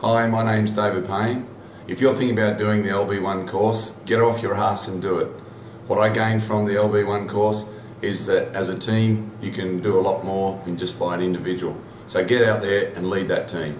Hi, my name's David Payne. If you're thinking about doing the LB1 course, get off your ass and do it. What I gained from the LB1 course is that as a team, you can do a lot more than just by an individual. So get out there and lead that team.